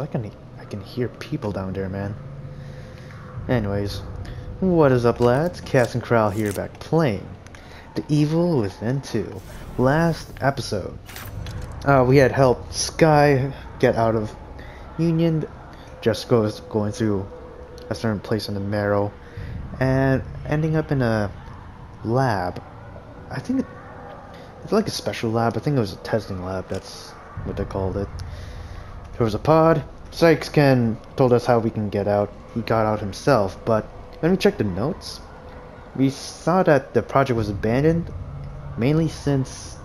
I can, I can hear people down there, man. Anyways, what is up, lads? Kasin Koral here back playing The Evil Within 2. Last episode, uh, we had helped Sky get out of Union, just goes going through a certain place in the Marrow, and ending up in a lab. I think it, it's like a special lab. I think it was a testing lab. That's what they called it. There was a pod. Sykes can told us how we can get out. He got out himself, but when we checked the notes, we saw that the project was abandoned, mainly since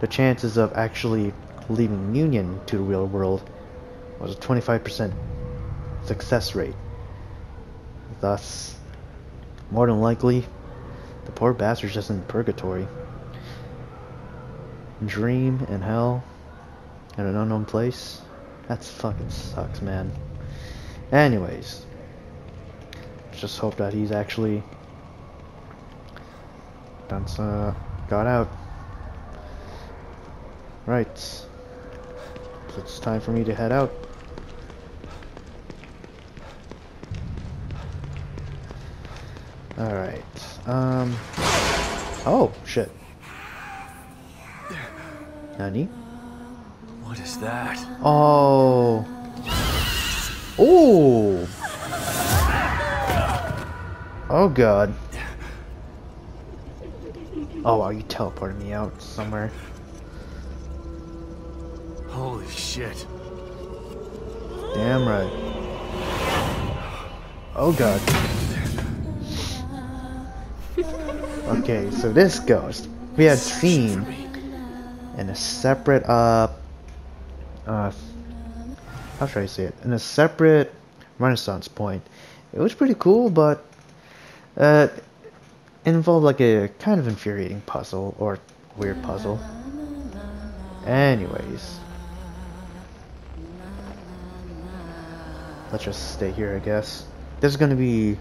the chances of actually leaving Union to the real world was a 25% success rate. Thus, more than likely, the poor bastard's just in purgatory. Dream in hell in an unknown place. That's fucking sucks, man. Anyways, just hope that he's actually done uh, got out. Right. So it's time for me to head out. Alright. Um. Oh, shit. Nani? What is that? Oh. Oh. Oh god. Oh wow, you teleported me out somewhere. Holy shit. Damn right. Oh god. Okay, so this ghost we had seen in a separate uh uh how should I say it? In a separate resonance point. It was pretty cool, but uh involved like a kind of infuriating puzzle or weird puzzle. Anyways. Let's just stay here, I guess. This is gonna be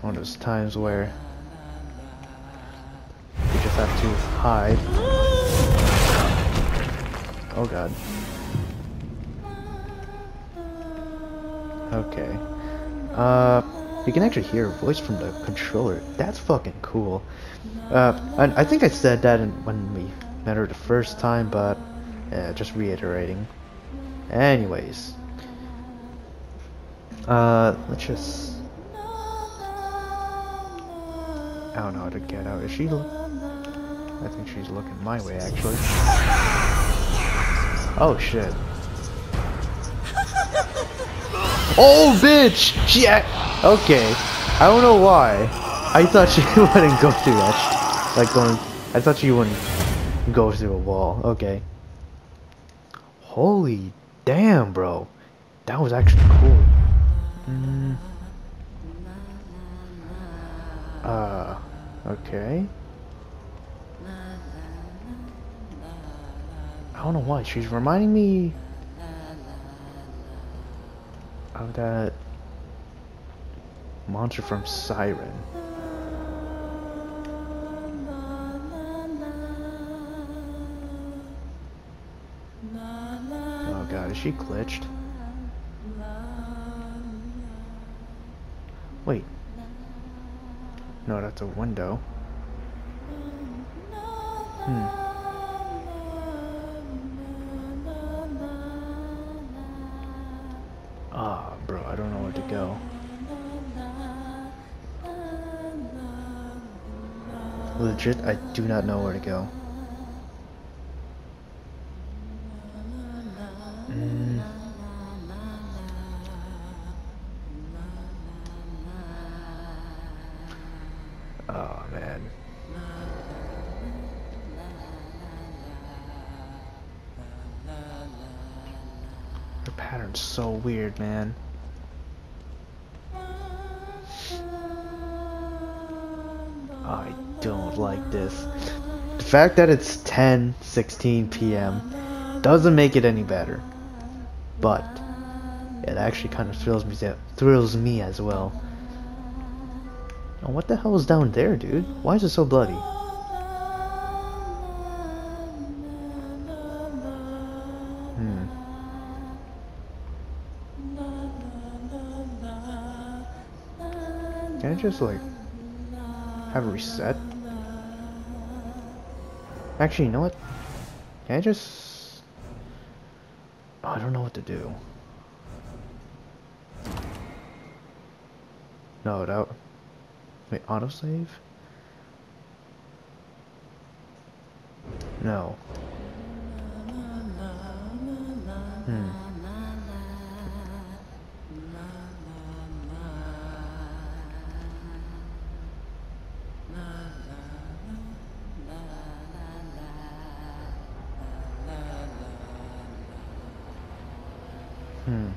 one of those times where you just have to hide. Oh god. Okay. Uh, you can actually hear a voice from the controller. That's fucking cool. Uh, I, I think I said that in, when we met her the first time, but yeah, just reiterating. Anyways. Uh, let's just... I don't know how to get out. Is she... I think she's looking my way, actually. Oh, shit. Oh, bitch! She... Okay. I don't know why. I thought she wouldn't go through that. Like, going... I thought she wouldn't go through a wall. Okay. Holy damn, bro. That was actually cool. Mm. Uh, okay. I don't know why. She's reminding me of that monster from Siren. Oh god, is she glitched? Wait. No, that's a window. Hmm. Go. Legit, I do not know where to go. Mm. Oh man. The pattern's so weird, man. this. The fact that it's 10 16 p.m. doesn't make it any better, but it actually kind of thrills me, thrills me as well. What the hell is down there, dude? Why is it so bloody? Hmm. Can I just like have a reset? Actually, you know what? Can I just... Oh, I don't know what to do. No, that... Wait, autosave? No. Hmm.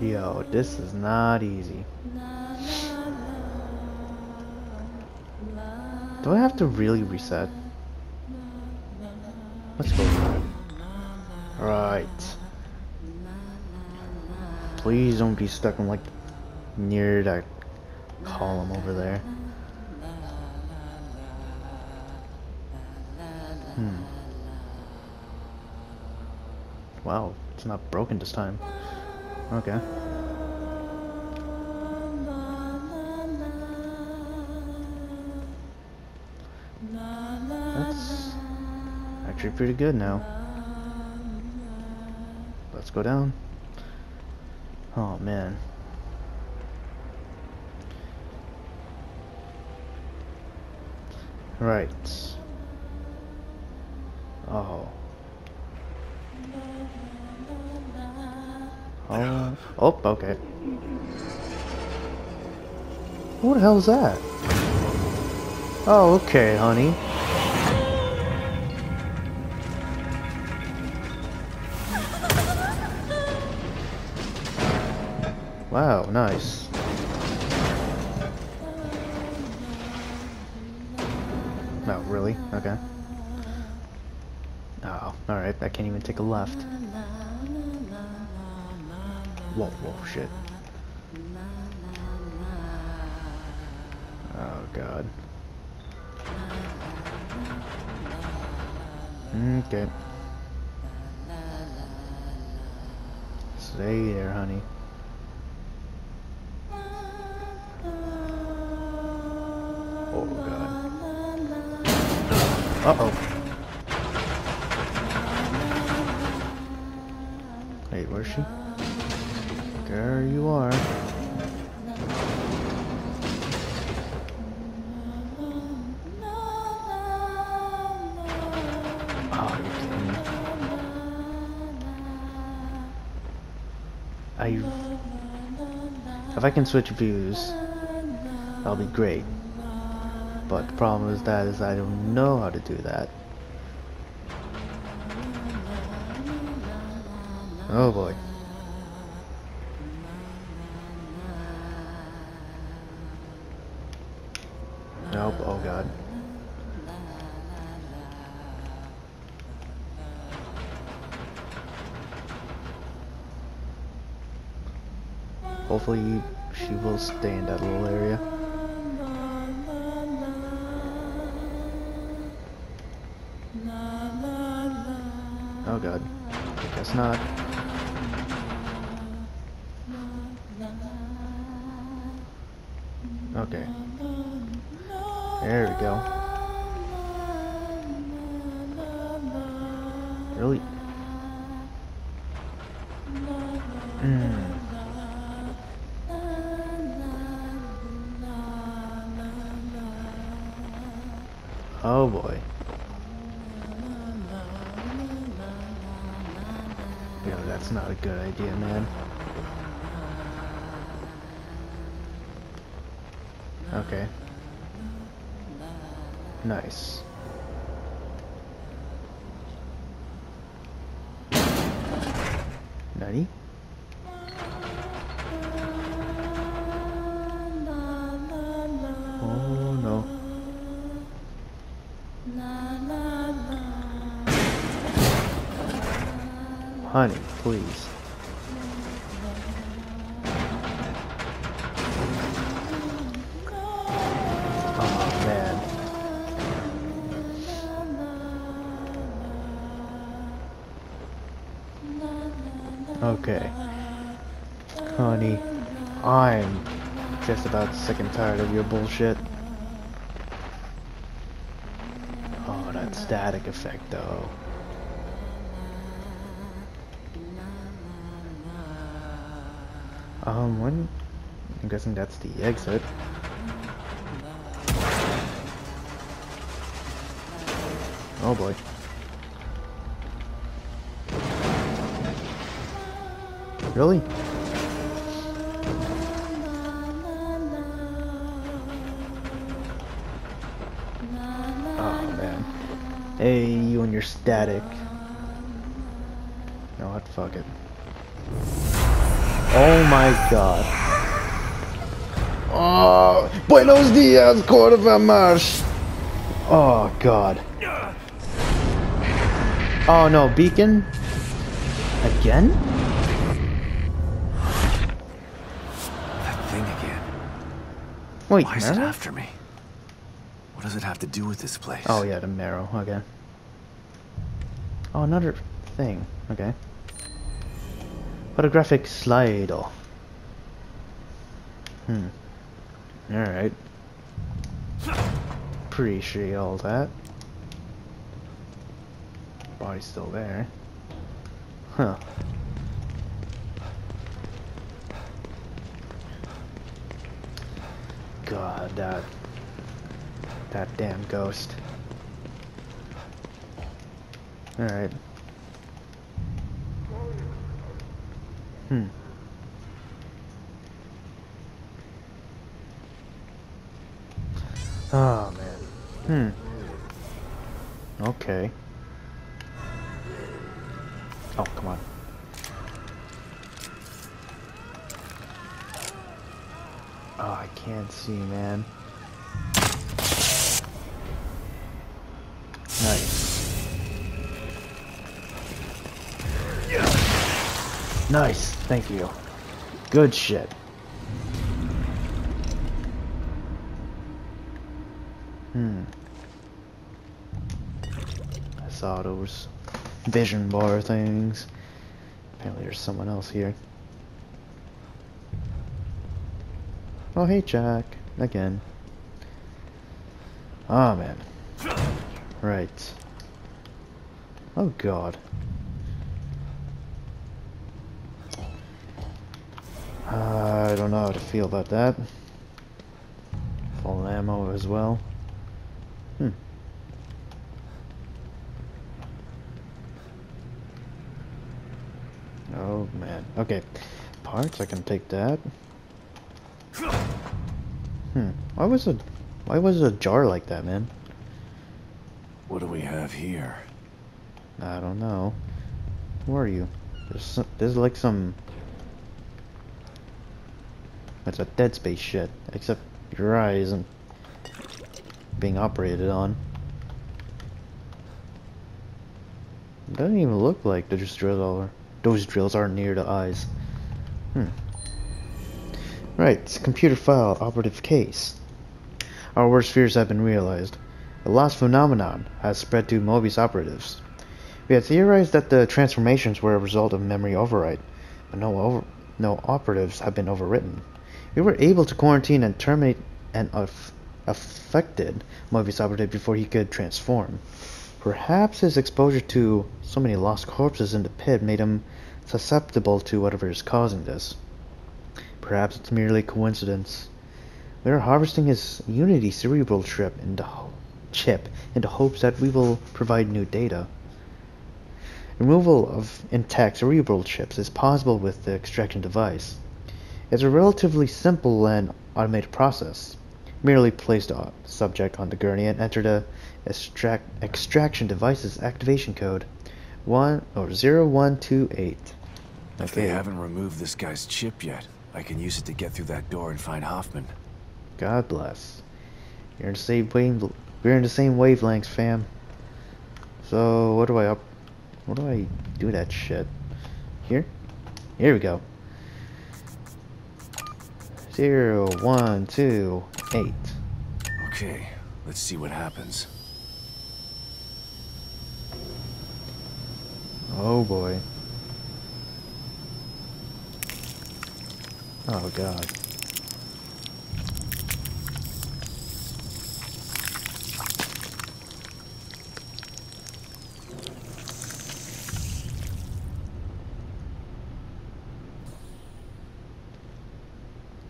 Yo, this is not easy. Do I have to really reset? Let's go. Right. Please don't be stuck in like near that column over there. Hmm. Wow, it's not broken this time. Okay. That's actually pretty good now. Let's go down. Oh man. Right. Okay. What the hell is that? Oh, okay, honey. Wow, nice. No, really? Okay. Oh, alright, I can't even take a left. Whoa, whoa, shit. Oh, God. Okay. Stay there, honey. Oh, God. Uh-oh. Wait, can switch views, that'll be great. But the problem is that is I don't know how to do that. Oh boy. Nope, oh god. Hopefully she will stay in that little area. Oh god. I guess not. Okay. Honey, I'm just about sick and tired of your bullshit. Oh, that static effect though. Um, when? I'm guessing that's the exit. Oh boy. Really? Oh man. Hey, you and your static. No, what? Fuck it. Oh my god. Oh, buenos dias, Cordova Marsh. Oh god. Oh no, beacon? Again? Wait, Why is it after me? What does it have to do with this place? Oh yeah, the marrow. Okay. Oh, another thing. Okay. Photographic slide. Hmm. All right. Appreciate all that. Body's still there. Huh. God, that that damn ghost. Alright. Hmm. Good shit. Hmm. I saw those vision bar things. Apparently there's someone else here. Oh hey Jack. Again. Ah man. Right. Oh god. Uh, I don't know how to feel about that. Full ammo as well. Hmm. Oh man. Okay. Parts, I can take that. Hmm. Why was a why was a jar like that, man? What do we have here? I don't know. Who are you? There's some, there's like some. That's a Dead Space shit. Except your eye isn't being operated on. It doesn't even look like those drills are. Those drills are near the eyes. Hmm. Right, computer file operative case. Our worst fears have been realized. The lost phenomenon has spread to Mobius operatives. We had theorized that the transformations were a result of memory override, but no, over, no operatives have been overwritten. We were able to quarantine and terminate an aff- affected Mobius operative before he could transform. Perhaps his exposure to so many lost corpses in the pit made him susceptible to whatever is causing this. Perhaps it's merely coincidence. We are harvesting his Unity cerebral chip in the ho- chip in the hopes that we will provide new data. Removal of intact cerebral chips is possible with the extraction device. It's a relatively simple and automated process. Merely place the subject on the gurney and enter the extract extraction device's activation code one or zero one two eight. If they haven't removed this guy's chip yet, I can use it to get through that door and find Hoffman. God bless. You're in the same wave. We're in the same wavelengths, fam. So what do I up? What do I do that shit? Here? Here we go. Zero, one, two, eight. Okay, let's see what happens. Oh boy. Oh god.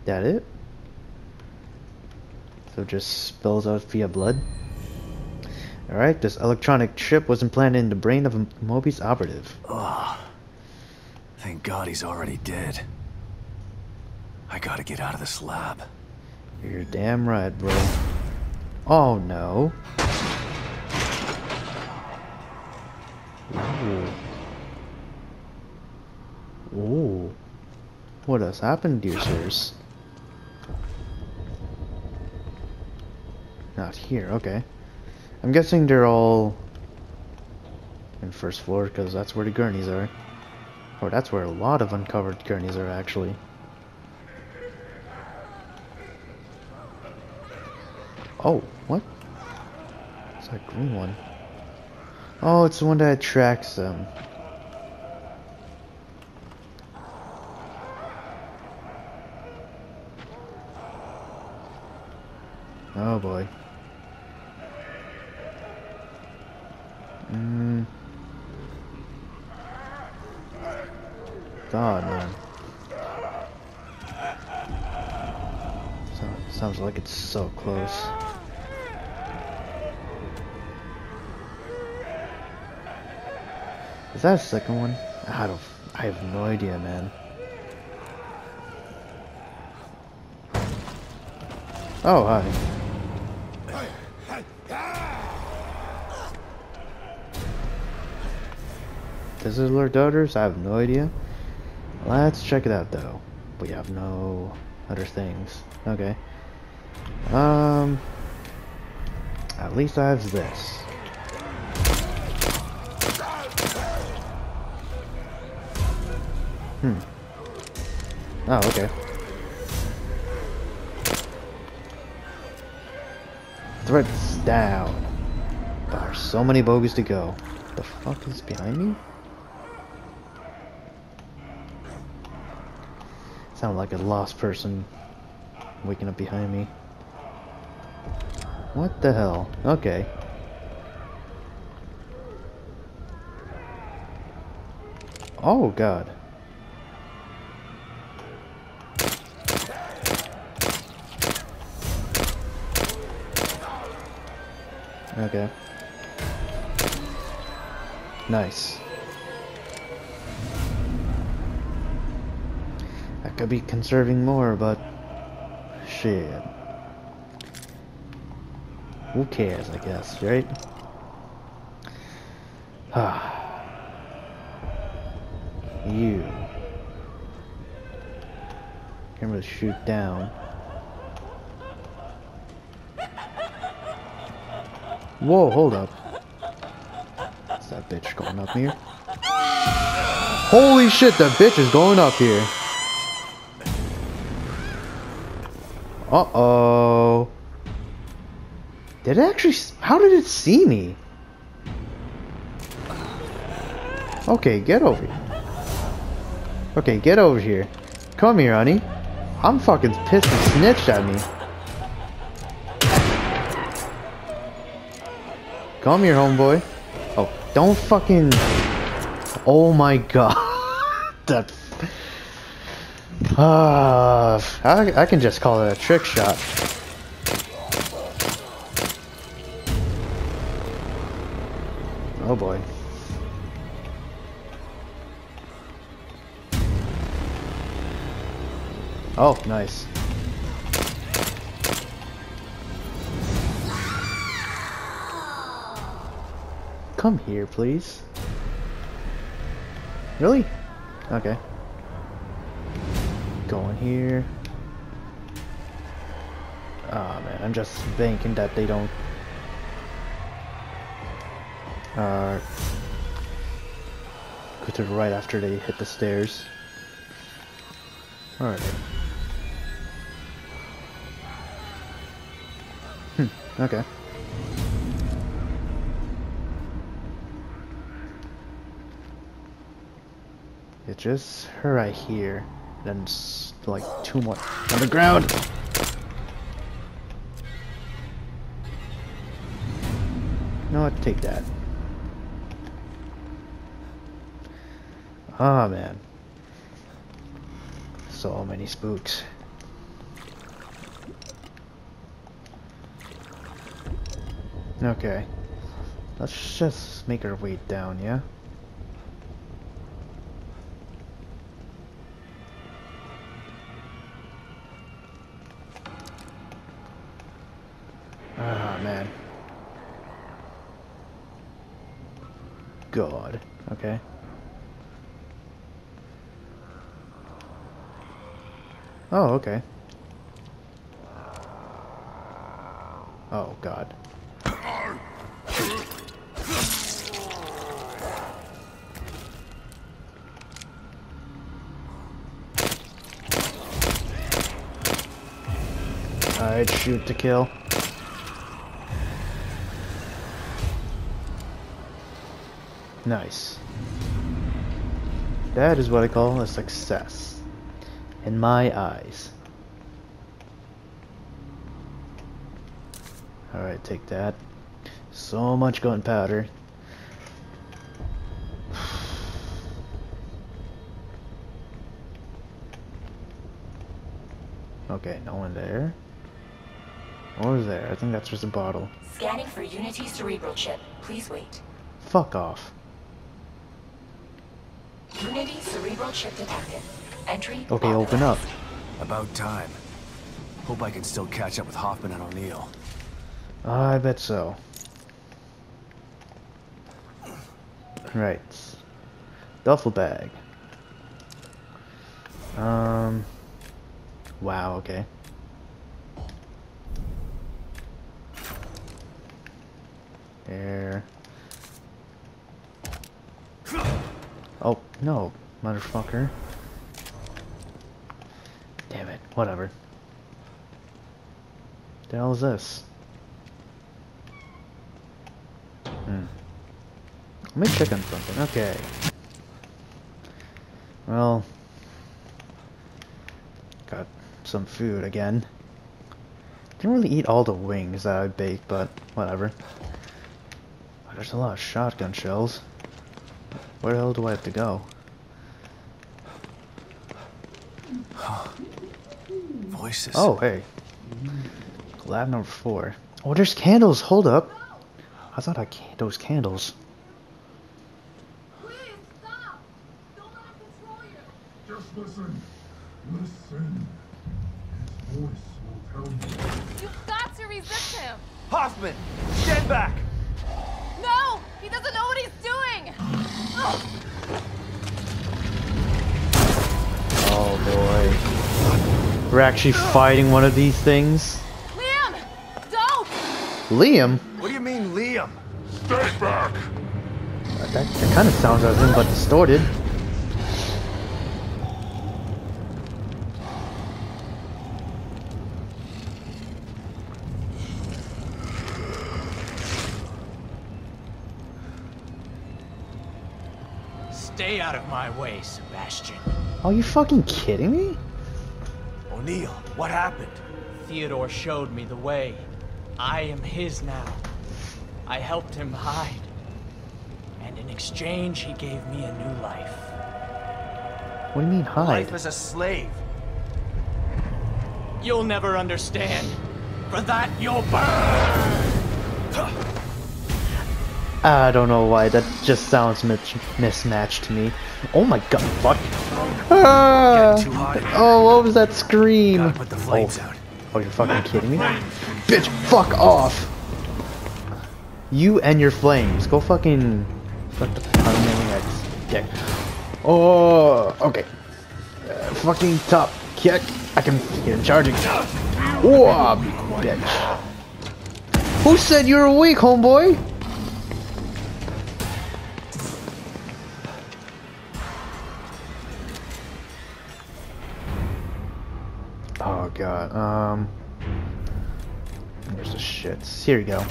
That it? So it just spills out via blood? Alright, this electronic chip was implanted in the brain of a Mobius operative. Oh, thank God he's already dead. I gotta get out of this lab. You're damn right, bro. Oh no. Ooh. Ooh. What has happened, dear sirs? Not here, okay. I'm guessing they're all in first floor because that's where the gurneys are. Or that's where a lot of uncovered gurneys are actually. Oh, what? It's that green one. Oh, it's the one that attracts them. Oh boy. Mm. God, man. So, sounds like it's so close. Is that a second one? I don't. I have no idea, man. Oh, hi. This is Lord Daughters? I have no idea. Let's check it out, though. We have no other things. Okay. Um. At least I have this. Hmm. Oh, okay. Threats down. There are so many bogies to go. The fuck is behind me? Sound like a lost person waking up behind me. What the hell? Okay. Oh god. Okay. Nice. Could be conserving more, but shit. Who cares, I guess, right? Ah. you. Camera shoot down. Whoa, hold up. Is that bitch going up here? Holy shit, that bitch is going up here. Uh-oh. Did it actually... How did it see me? Okay, get over here. Okay, get over here. Come here, honey. I'm fucking pissed and snitched at me. Come here, homeboy. Oh, don't fucking... Oh my god. that... Uh, I, I can just call it a trick shot. Oh boy. Oh, nice. Come here, please. Really? Okay. Go in here. Oh man, I'm just banking that they don't uh, go to the right after they hit the stairs. Alright. Hmm, okay. It's just her right here. Then like too much on the ground. Know what? Take that. Ah, man. So many spooks. Okay. Let's just make our way down, yeah? Ah, man. God. Okay. Oh, okay. Oh, God. I'd shoot to kill. Nice. That is what I call a success. In my eyes. Alright, take that. So much gunpowder. Okay, no one there. What was there? I think that's just a bottle. Scanning for Unity cerebral chip. Please wait. Fuck off. Unity cerebral chip detected. Entry. Okay, open up. About time. Hope I can still catch up with Hoffman and O'Neill. I bet so. Right. Duffel bag. Um. Wow, okay. There. Oh, no, motherfucker. Whatever. The hell is this? Hmm. Let me check on something. Okay. Well, got some food again. Didn't really eat all the wings that I baked, but whatever. Oh, there's a lot of shotgun shells. Where the hell do I have to go? Voices. Oh, hey. Lab number four. Oh, there's candles. Hold up. I thought I can those candles. Please stop! Don't let him control you! Just listen. Listen. His voice will tell you. You've got to resist him! Hoffman! Stand back! We're actually fighting one of these things. Liam! Don't! Liam? What do you mean, Liam? Stay back! Uh, that, that kind of sounds like him, but distorted. Stay out of my way, Sebastian. Are you fucking kidding me? O'Neill, what happened? Theodore showed me the way. I am his now. I helped him hide. And in exchange, he gave me a new life. What do you mean hide? Life as a slave. You'll never understand. For that, you'll burn! I don't know why, that just sounds mis- mismatched to me. Oh my god, fuck. Ah! Getting too hot in here. Oh, what was that scream? Put the flames oh. out. Oh, you're fucking kidding me? Bitch, fuck off! You and your flames. Go fucking... Fuck the Pyromaniacs. Dick. Oh, okay. Uh, fucking top kick. I can get him charging. Whoa, bitch. Who said you were weak, homeboy? God, um... Where's the shits? Here we go.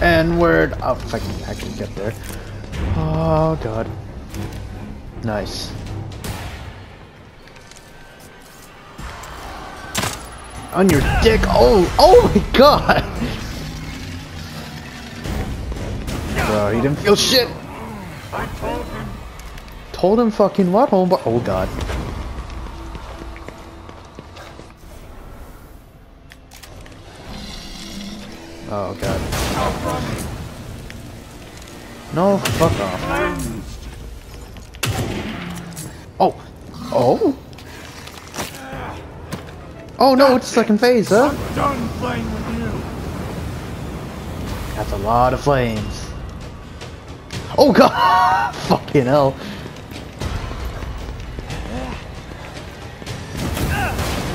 And word. Oh, if I can actually get there. Oh god. Nice. On your dick. Oh, oh my god. Bro, he didn't feel shit. I told him. Told him fucking what, homeboy? Oh god. Oh god. No, fuck off. Oh. Oh? Oh no, it's second phase, huh? I'm done playing with you. That's a lot of flames. Oh god! Fucking hell.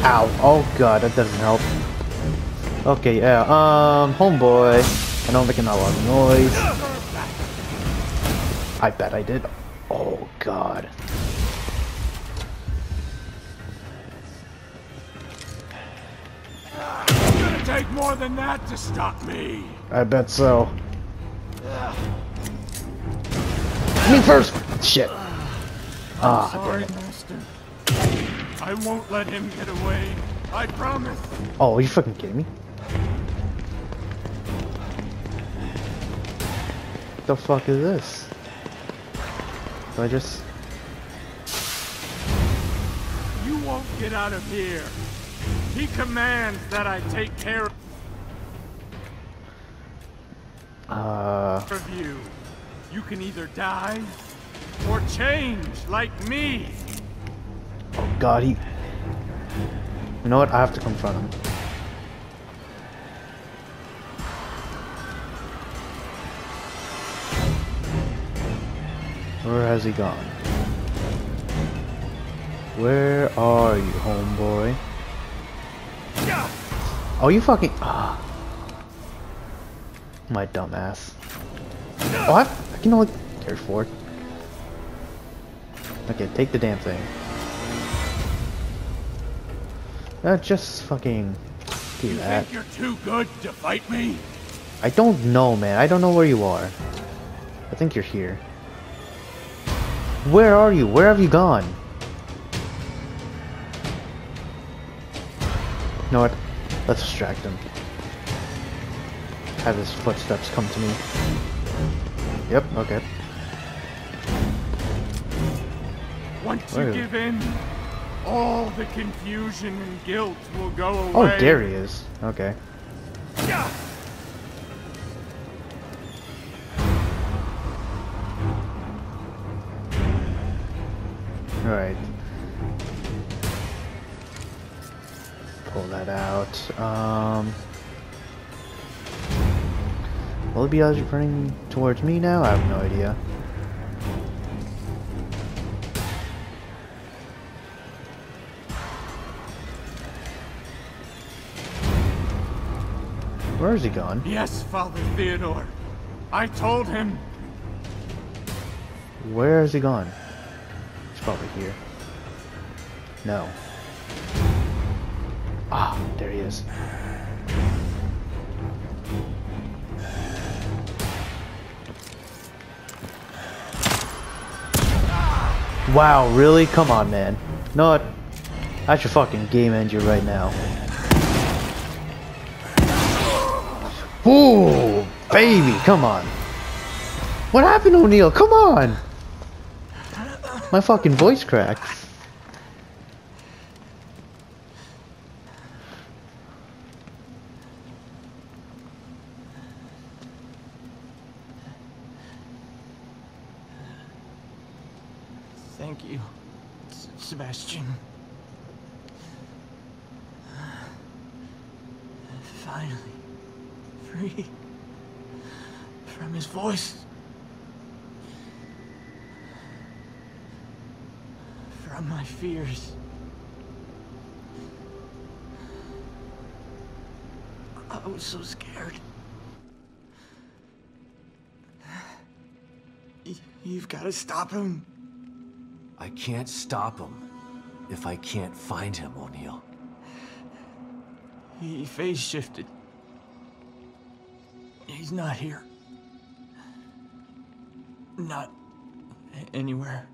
Ow. Oh god, that doesn't help. Okay, yeah, um, homeboy. I I'm making a lot of noise. I bet I did. Oh god. It's gonna take more than that to stop me. I bet so. Me first! Shit. Ah, damn Sorry. Master. I won't let him get away. I promise. Oh, are you fucking kidding me? The fuck is this? Do I just... You won't get out of here. He commands that I take care of... Uh... of you. You can either die or change like me. Oh god, he... You know what? I have to confront him. Where has he gone? Where are you, homeboy? Oh, you fucking... Ah. My dumbass. Oh, I, I can only... Carry forward. Okay, take the damn thing. Uh, just fucking do You that. think you're too good to fight me? I don't know, man. I don't know where you are. I think you're here. Where are you? Where have you gone? You know what? Let's distract him. Have his footsteps come to me. Yep, okay. Once you give in, all the confusion and guilt will go oh, away. Oh, there he is. Okay. It running towards me now? I have no idea. Where is he gone? Yes, Father Theodore. I told him. Where is he gone? He's probably here. No. Ah, there he is. Wow, really? Come on, man. No, what? I should fucking game you right now. Ooh, baby, come on. What happened, O'Neill? Come on. My fucking voice cracked. Thank you, S- Sebastian. Finally, free from his voice. From my fears. I was so scared. Y- You've got to stop him. I can't stop him if I can't find him, O'Neill. He phase shifted. He's not here. Not anywhere.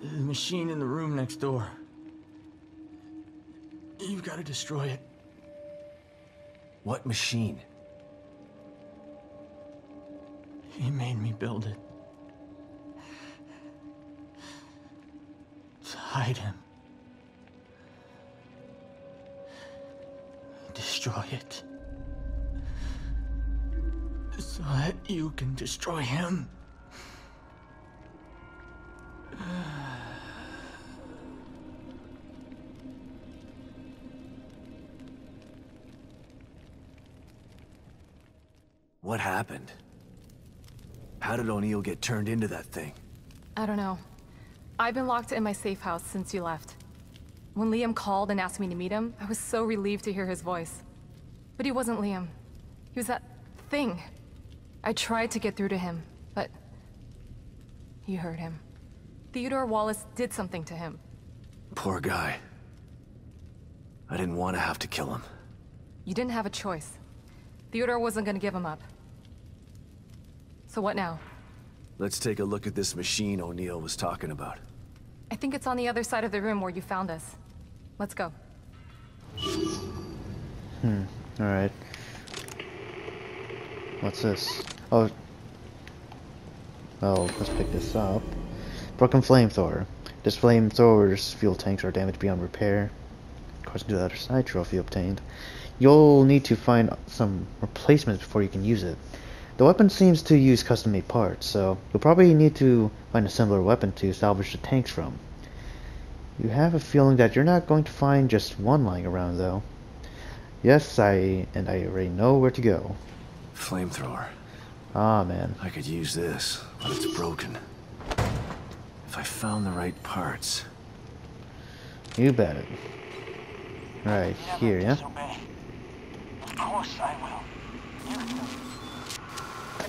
The machine in the room next door. You've got to destroy it. What machine? He made me build it. To hide him. Destroy it. So that you can destroy him. What happened? O'Neill get turned into that thing? I don't know. I've been locked in my safe house since you left. When Liam called and asked me to meet him, I was so relieved to hear his voice. But he wasn't Liam. He was that thing. I tried to get through to him, but... You heard him. Theodore Wallace did something to him. Poor guy. I didn't want to have to kill him. You didn't have a choice. Theodore wasn't gonna give him up. So what now? Let's take a look at this machine O'Neill was talking about. I think it's on the other side of the room where you found us. Let's go. Hmm. Alright. What's this? Oh. Oh, let's pick this up. Broken flamethrower. This flamethrower's fuel tanks are damaged beyond repair. Crossing to the other side trophy obtained. You'll need to find some replacements before you can use it. The weapon seems to use custom-made parts, so you'll probably need to find a similar weapon to salvage the tanks from. You have a feeling that you're not going to find just one lying around, though. Yes, I and I already know where to go. Flamethrower. Ah, man. I could use this, but it's broken. If I found the right parts. You bet it. Right here, yeah? Disobey. Of course I will.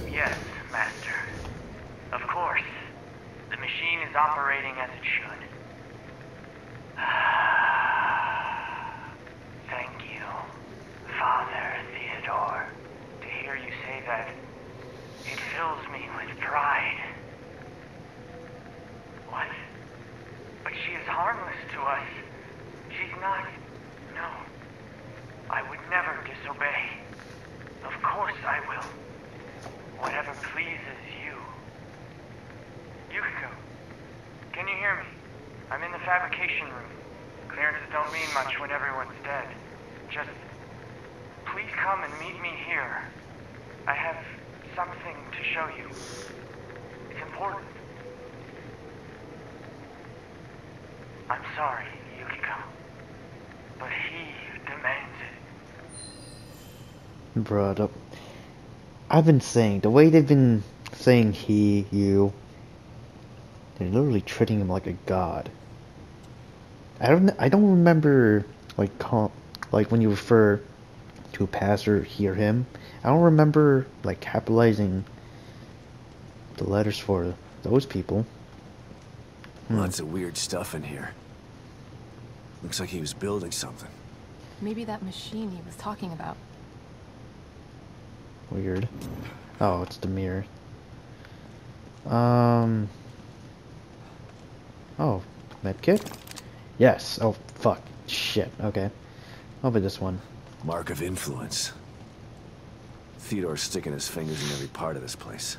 Yes, Master. Of course. The machine is operating as it should. Thank you, Father Theodore. To hear you say that, it fills me with pride. What? But she is harmless to us. She's not. No. I would never disobey. Of course I will. Whatever pleases you. Yukiko, can you hear me? I'm in the fabrication room. Clearances don't mean much when everyone's dead. Just please come and meet me here. I have something to show you. It's important. I'm sorry, Yukiko. But he demands it. Brought up. I've been saying the way they've been saying he, you. They're literally treating him like a god. I don't. I don't remember like call, like when you refer to a pastor, hear him. I don't remember like capitalizing the letters for those people. Lots of weird stuff in here. Looks like he was building something. Maybe that machine he was talking about. Weird. Oh, it's the mirror. Um. Oh, medkit? Yes. Oh, fuck. Shit. Okay. I'll be this one. Mark of influence. Theodore's sticking his fingers in every part of this place.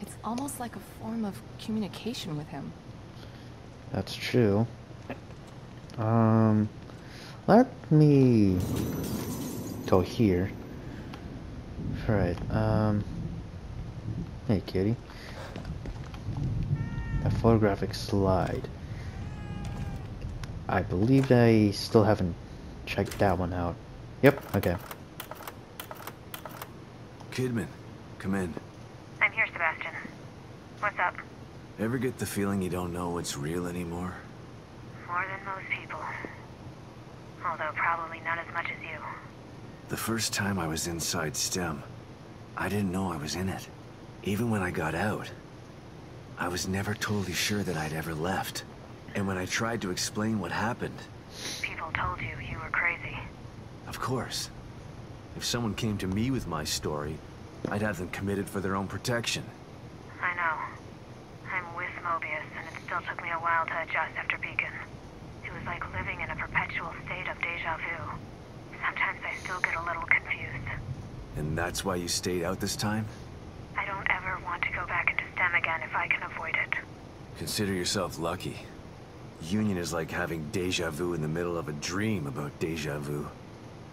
It's almost like a form of communication with him. That's true. Um. Let me go here. Alright, um. Hey, kitty. A photographic slide. I believe I still haven't checked that one out. Yep, okay. Kidman, come in. I'm here, Sebastian. What's up? Ever get the feeling you don't know what's real anymore? More than most people. Although probably not as much as you. The first time I was inside STEM, I didn't know I was in it. Even when I got out, I was never totally sure that I'd ever left. And when I tried to explain what happened, People told you you were crazy. of course. If someone came to me with my story, I'd have them committed for their own protection. I know. I'm with Mobius, and it still took me a while to adjust after Beacon. It was like living in a perpetual state of deja vu. Sometimes I still get a little confused. And that's why you stayed out this time? I don't ever want to go back into STEM again if I can avoid it. Consider yourself lucky. Union is like having deja vu in the middle of a dream about deja vu.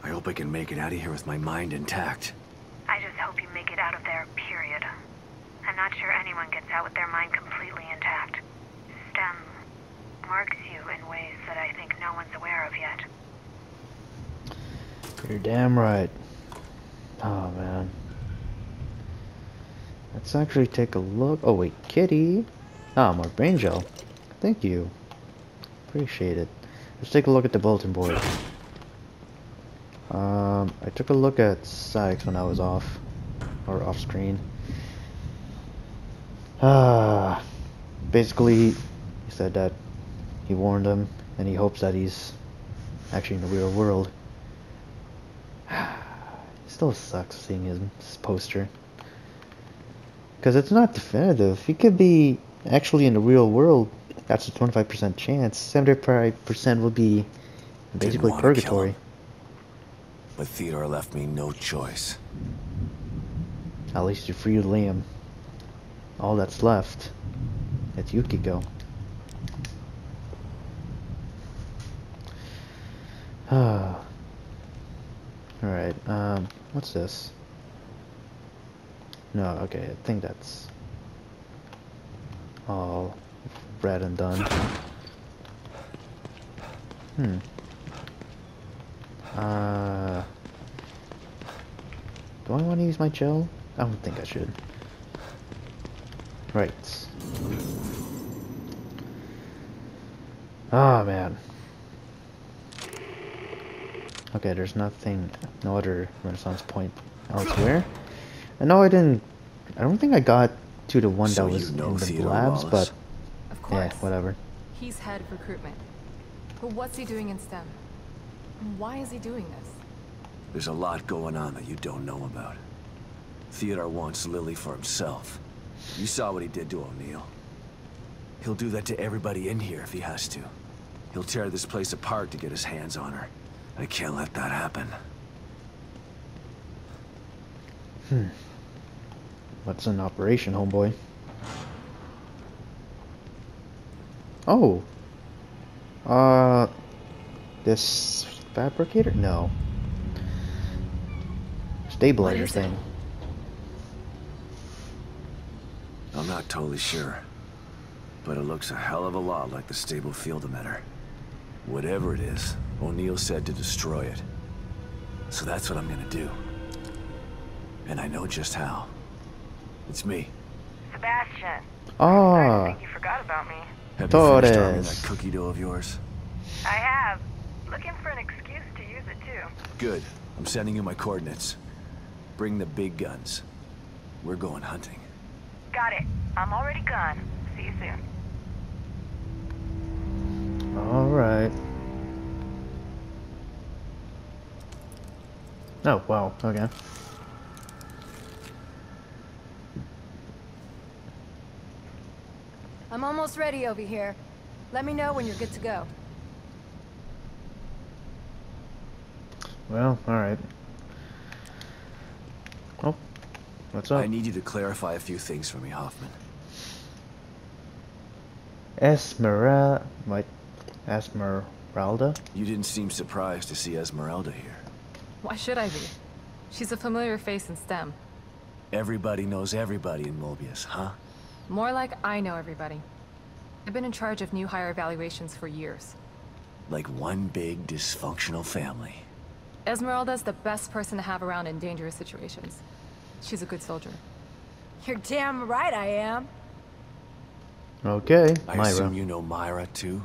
I hope I can make it out of here with my mind intact. I just hope you make it out of there, period. I'm not sure anyone gets out with their mind completely intact. STEM marks you in ways that I think no one's aware of yet. You're damn right. Oh man. Let's actually take a look. Oh wait, kitty. Ah, more brain gel. Thank you. Appreciate it. Let's take a look at the bulletin board. Um, I took a look at Sykes when I was off, or off screen. Ah, basically, he said that he warned him, and he hopes that he's actually in the real world. Still sucks seeing his, his poster. Because it's not definitive. He could be actually in the real world. That's a 25% chance. 75% will be basically purgatory. But Theodore left me no choice. At least you freed Liam. All that's left is Yukiko. Ah. Alright, um, what's this? No, okay, I think that's all read and done. Hmm. Uh, do I want to use my gel? I don't think I should. Right. Oh man. Okay, there's nothing, no other resonance point elsewhere. I know I didn't, I don't think I got to the one So that you was know in the Theodore labs, Wallace? but course. yeah, whatever. He's head of recruitment. But what's he doing in STEM? And why is he doing this? There's a lot going on that you don't know about. Theodore wants Lily for himself. You saw what he did to O'Neill. He'll do that to everybody in here if he has to. He'll tear this place apart to get his hands on her. I can't let that happen. Hmm. What's in operation, homeboy? Oh. Uh, this fabricator? No. Stabilizer is it? thing. I'm not totally sure. But it looks a hell of a lot like the stable field emitter. Whatever it is, O'Neill said to destroy it. So that's what I'm gonna do. And I know just how. It's me. Sebastian, Ah, you forgot about me. Have you finished arming that cookie dough of yours? I have. Looking for an excuse to use it too. Good. I'm sending you my coordinates. Bring the big guns. We're going hunting. Got it. I'm already gone. See you soon. alright. Oh, wow, okay. I'm almost ready over here. Let me know when you're good to go. Well, alright. Oh, what's up? I need you to clarify a few things for me, Hoffman. Esmeralda. What? Esmeralda? You didn't seem surprised to see Esmeralda here. Why should I be? She's a familiar face in STEM. Everybody knows everybody in Mobius, huh? More like I know everybody. I've been in charge of new hire evaluations for years. Like one big dysfunctional family. Esmeralda's the best person to have around in dangerous situations. She's a good soldier. You're damn right I am. Okay, I Myra. assume you know Myra, too?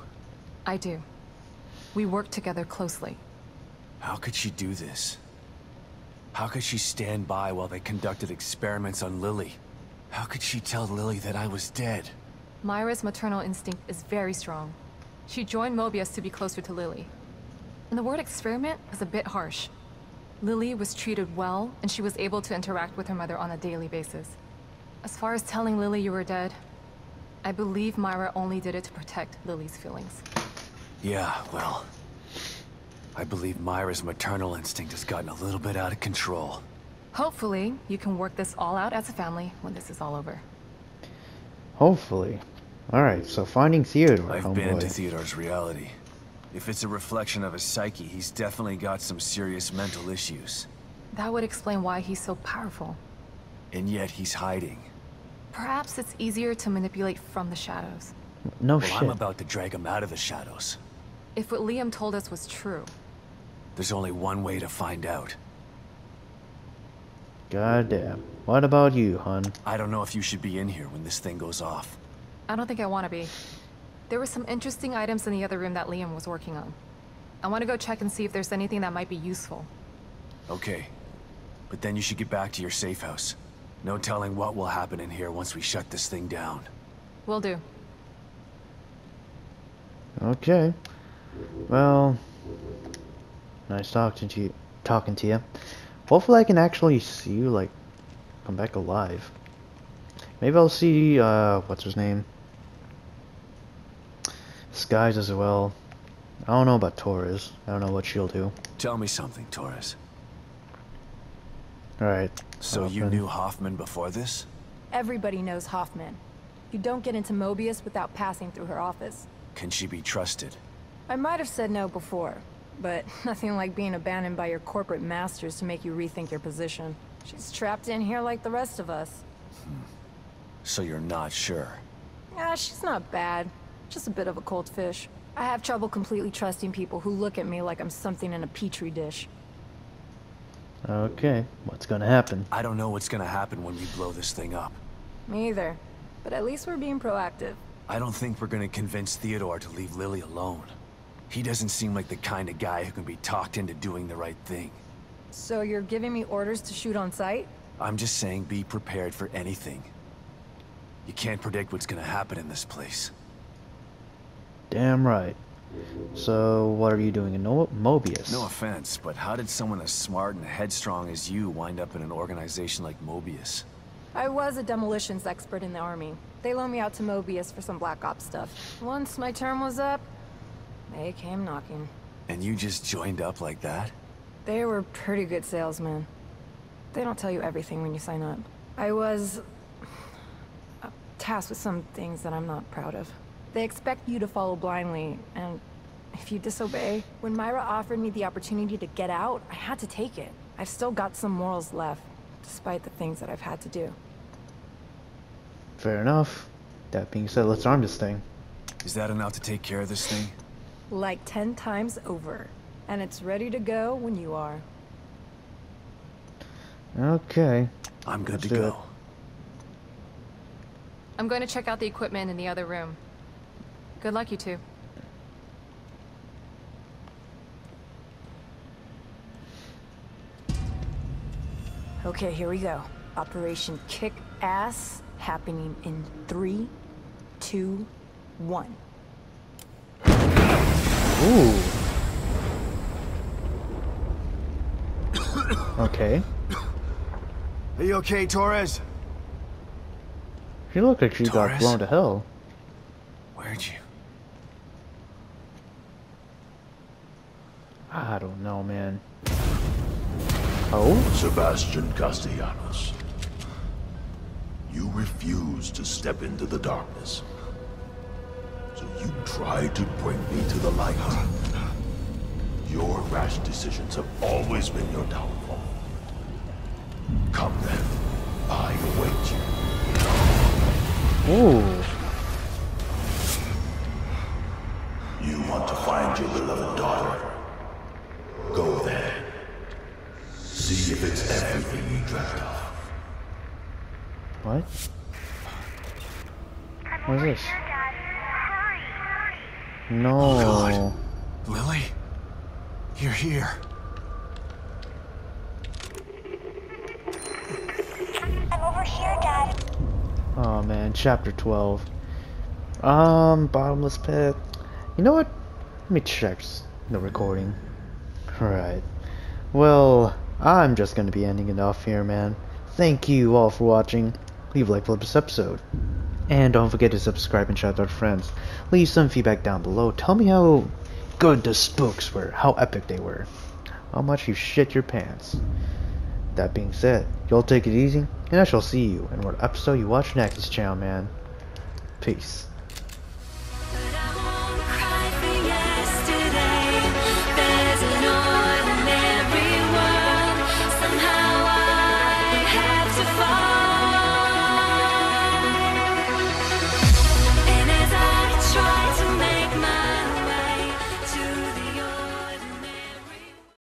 I do. We work together closely. How could she do this? How could she stand by while they conducted experiments on Lily? How could she tell Lily that I was dead? Myra's maternal instinct is very strong. She joined Mobius to be closer to Lily. And the word experiment is a bit harsh. Lily was treated well, and she was able to interact with her mother on a daily basis. As far as telling Lily you were dead, I believe Myra only did it to protect Lily's feelings. Yeah, well... I believe Myra's maternal instinct has gotten a little bit out of control. Hopefully, you can work this all out as a family when this is all over. Hopefully. Alright, so finding Theodore, I've homeboy. been into Theodore's reality. If it's a reflection of his psyche, he's definitely got some serious mental issues. That would explain why he's so powerful. And yet he's hiding. Perhaps it's easier to manipulate from the shadows. no Well, shit. I'm about to drag him out of the shadows. If what Liam told us was true, There's only one way to find out. God damn. What about you, hun? I don't know if you should be in here when this thing goes off. I don't think I want to be. There were some interesting items in the other room that Liam was working on. I want to go check and see if there's anything that might be useful. Okay. But then you should get back to your safe house. No telling what will happen in here once we shut this thing down. Will do. Okay. Well, nice talking to you. Talking to you. Hopefully, I can actually see you like come back alive. Maybe I'll see uh, what's his name? Sykes as well. I don't know about Torres. I don't know what she'll do. Tell me something, Torres. All right. So you knew Hoffman before this? Everybody knows Hoffman. You don't get into Mobius without passing through her office. Can she be trusted? I might have said no before, but nothing like being abandoned by your corporate masters to make you rethink your position. She's trapped in here like the rest of us. Hmm. So you're not sure? Yeah, she's not bad. Just a bit of a cold fish. I have trouble completely trusting people who look at me like I'm something in a petri dish. Okay. What's gonna happen? I don't know what's gonna happen when we blow this thing up. Me either. But at least we're being proactive. I don't think we're gonna convince Theodore to leave Lily alone. He doesn't seem like the kind of guy who can be talked into doing the right thing. So you're giving me orders to shoot on sight? I'm just saying be prepared for anything. You can't predict what's gonna happen in this place. Damn right. So, what are you doing in no Mobius? No offense, but how did someone as smart and headstrong as you wind up in an organization like Mobius? I was a demolitions expert in the army. They loaned me out to Mobius for some Black Ops stuff. Once my term was up, they came knocking. And you just joined up like that? They were pretty good salesmen. They don't tell you everything when you sign up. I was uh, tasked with some things that I'm not proud of. They expect you to follow blindly, and if you disobey, when Myra offered me the opportunity to get out, I had to take it. I've still got some morals left, despite the things that I've had to do. Fair enough. That being said, let's arm this thing. Is that enough to take care of this thing? Like ten times over. And it's ready to go when you are. Okay. I'm good Let's to go. it. I'm going to check out the equipment in the other room. Good luck, you two. Okay, here we go. Operation Kick Ass happening in three, two, one. Ooh. okay. Are you okay, Torres? She looked like she got blown to hell. Where'd you? I don't know, man. Oh? Sebastian Castellanos. You refused to step into the darkness. You tried to bring me to the light. Your rash decisions have always been your downfall. Come then. I await you. Ooh. Here. I'm over here, Dad. Oh man, chapter 12. Um, bottomless pit. You know what? Let me check the recording. Alright. Well, I'm just going to be ending it off here, man. Thank you all for watching. Leave a like for this episode. And don't forget to subscribe and shout out to friends. Leave some feedback down below. Tell me how good the spooks were, how epic they were, how much you shit your pants. That being said, y'all take it easy, and I shall see you in what episode you watch next, channel man. Peace.